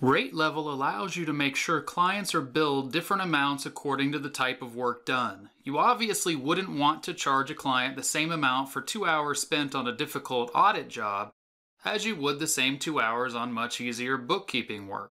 Rate level allows you to make sure clients are billed different amounts according to the type of work done. You obviously wouldn't want to charge a client the same amount for two hours spent on a difficult audit job as you would the same two hours on much easier bookkeeping work.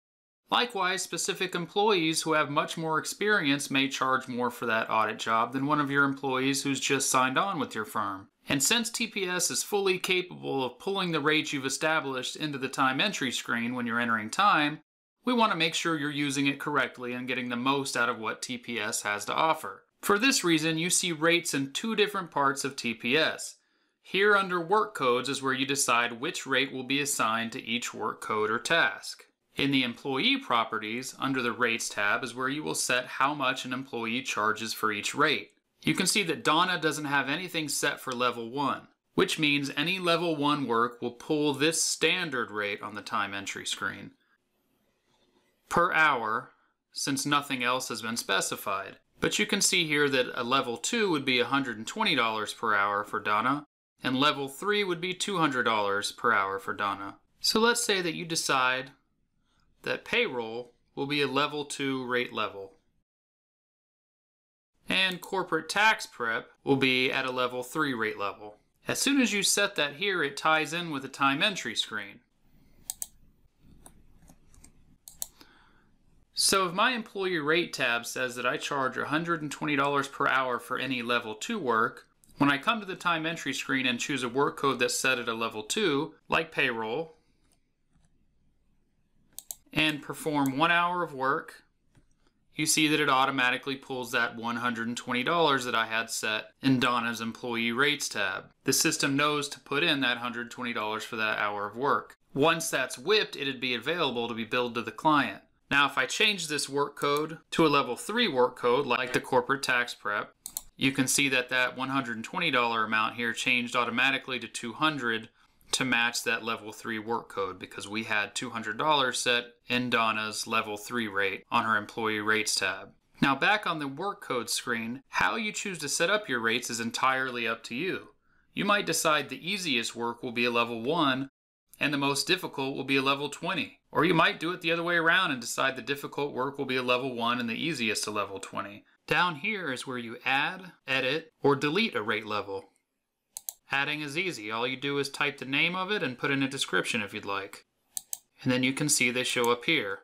Likewise, specific employees who have much more experience may charge more for that audit job than one of your employees who's just signed on with your firm. And since TPS is fully capable of pulling the rates you've established into the time entry screen when you're entering time, we want to make sure you're using it correctly and getting the most out of what TPS has to offer. For this reason, you see rates in two different parts of TPS. Here under work codes is where you decide which rate will be assigned to each work code or task. In the employee properties, under the rates tab is where you will set how much an employee charges for each rate. You can see that Donna doesn't have anything set for level 1, which means any level 1 work will pull this standard rate on the time entry screen. Per hour, since nothing else has been specified. But you can see here that a level 2 would be $120 per hour for Donna, and level 3 would be $200 per hour for Donna. So let's say that you decide that payroll will be a level 2 rate level and corporate tax prep will be at a level 3 rate level. As soon as you set that here, it ties in with the time entry screen. So if my employee rate tab says that I charge $120 per hour for any level 2 work, when I come to the time entry screen and choose a work code that's set at a level 2, like payroll, and perform one hour of work, you see that it automatically pulls that $120 that I had set in Donna's Employee Rates tab. The system knows to put in that $120 for that hour of work. Once that's whipped, it'd be available to be billed to the client. Now, if I change this work code to a level 3 work code, like the corporate tax prep, you can see that that $120 amount here changed automatically to 200 to match that level 3 work code because we had $200 set in Donna's level 3 rate on her employee rates tab. Now back on the work code screen, how you choose to set up your rates is entirely up to you. You might decide the easiest work will be a level 1 and the most difficult will be a level 20. Or you might do it the other way around and decide the difficult work will be a level 1 and the easiest a level 20. Down here is where you add, edit, or delete a rate level. Adding is easy. All you do is type the name of it and put in a description if you'd like. And then you can see they show up here.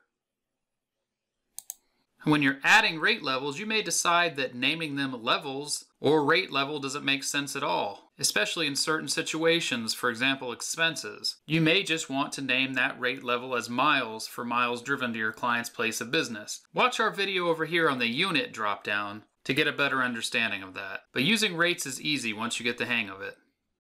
When you're adding rate levels, you may decide that naming them levels or rate level doesn't make sense at all, especially in certain situations, for example, expenses. You may just want to name that rate level as miles for miles driven to your client's place of business. Watch our video over here on the unit dropdown to get a better understanding of that. But using rates is easy once you get the hang of it.